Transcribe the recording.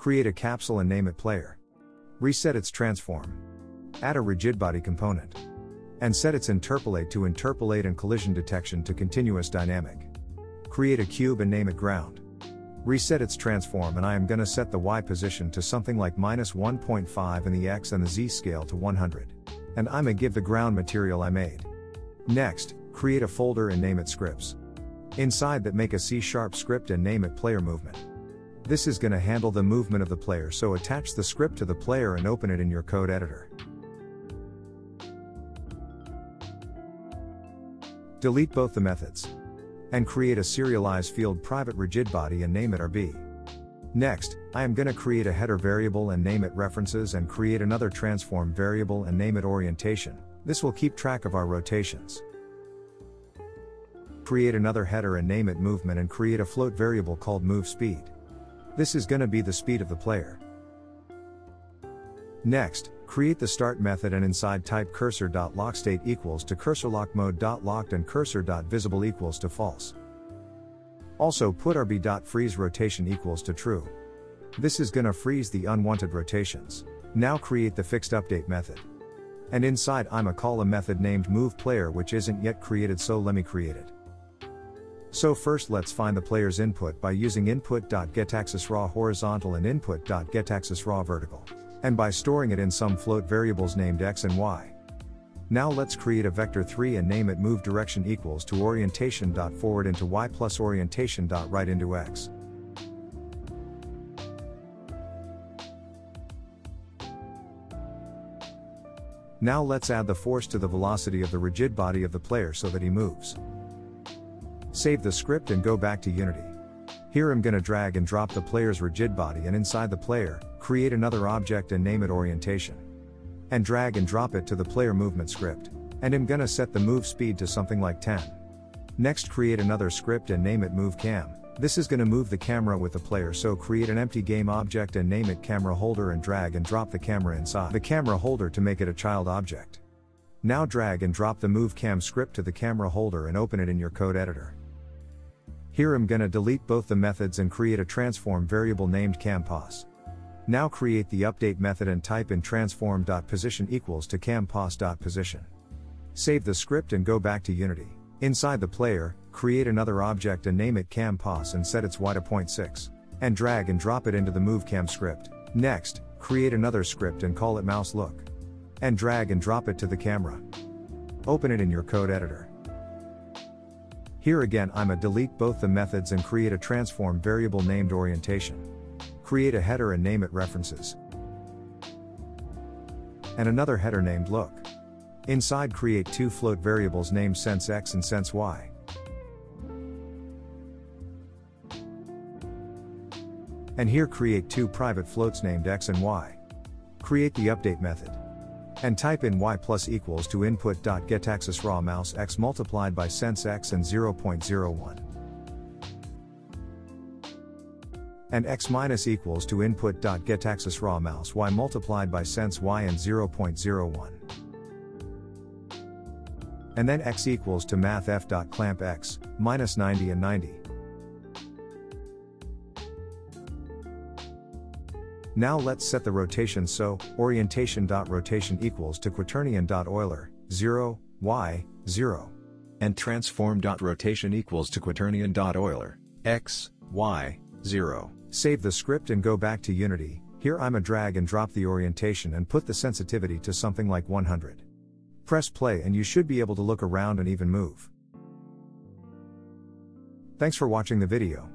Create a capsule and name it player. Reset its transform. Add a rigid body component. And set its interpolate to interpolate and collision detection to continuous dynamic. Create a cube and name it ground. Reset its transform and I am gonna set the Y position to something like minus 1.5 and the X and the Z scale to 100. And I'ma give the ground material I made. Next, create a folder and name it scripts. Inside that make a C sharp script and name it player movement. This is gonna handle the movement of the player so attach the script to the player and open it in your code editor. Delete both the methods. And create a serialized field private rigid body and name it RB. Next, I am gonna create a header variable and name it references and create another transform variable and name it orientation. This will keep track of our rotations. Create another header and name it movement and create a float variable called move speed. This is gonna be the speed of the player. Next, create the start method and inside type cursor.lockState equals to cursorLockMode.locked and cursor.visible equals to false. Also put rb.freeze rotation equals to true. This is gonna freeze the unwanted rotations. Now create the fixed update method. And inside I'ma call a method named movePlayer which isn't yet created so let me create it. So first let's find the player's input by using input.getAxisRaw horizontal and input.getAxisRaw vertical and by storing it in some float variables named x and y. Now let's create a vector 3 and name it move direction equals to orientation.forward into y plus orientation.right into x. Now let's add the force to the velocity of the rigid body of the player so that he moves. Save the script and go back to Unity. Here I'm gonna drag and drop the player's rigid body and inside the player, create another object and name it orientation. And drag and drop it to the player movement script. And I'm gonna set the move speed to something like 10. Next create another script and name it move cam. This is gonna move the camera with the player so create an empty game object and name it camera holder and drag and drop the camera inside the camera holder to make it a child object. Now drag and drop the move cam script to the camera holder and open it in your code editor. Here I'm gonna delete both the methods and create a transform variable named campos. Now create the update method and type in transform.position equals to campos.position. Save the script and go back to Unity. Inside the player, create another object and name it campos and set its y to 0.6. And drag and drop it into the movecam script. Next, create another script and call it mouse look. And drag and drop it to the camera. Open it in your code editor. Here again I'ma delete both the methods and create a transform variable named orientation. Create a header and name it references. And another header named look. Inside create two float variables named sense x and sense y. And here create two private floats named x and y. Create the update method and type in y plus equals to input.getAxisRaw mouse x multiplied by sense x and 0.01. And x minus equals to input.getAxisRaw mouse y multiplied by sense y and 0.01. And then x equals to math f.clamp x, minus 90 and 90. Now let's set the rotation so, orientation.rotation equals to quaternion.Euler, 0, y, 0. And transform.rotation equals to quaternion.Euler, x, y, 0. Save the script and go back to Unity, here I'ma drag and drop the orientation and put the sensitivity to something like 100. Press play and you should be able to look around and even move. Thanks for watching the video.